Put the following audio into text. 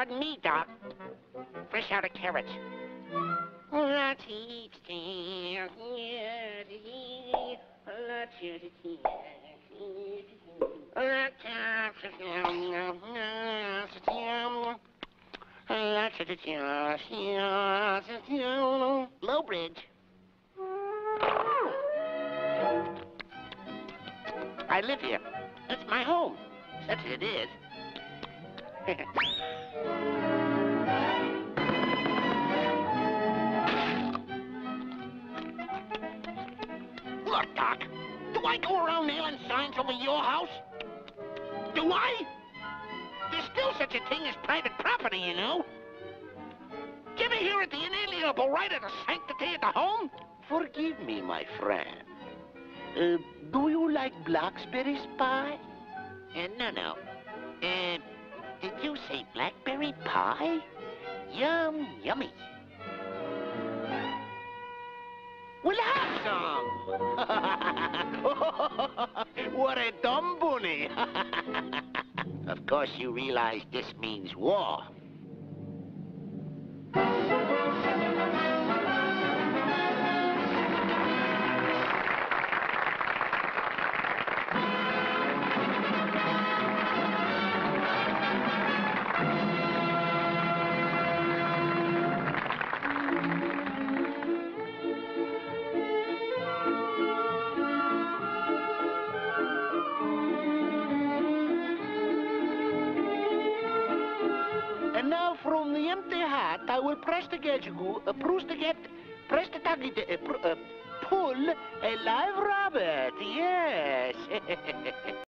pardon me, Doc. Fresh out of carrots. Low bridge. I live here. It's my home. Such it is. Look, Doc. Do I go around nailing signs over your house? Do I? There's still such a thing as private property, you know. You ever hear of the inalienable right of the sanctity of the home? Forgive me, my friend. Uh, do you like blackberry pie? Uh, no, no. Did you say blackberry pie? Yum, yummy. Well, have some. what a dumb bunny! of course, you realize this means war. And now from the empty hat, I will press the gadget, uh, press the get, press the target, uh, pr- uh, pull a live rabbit. Yes.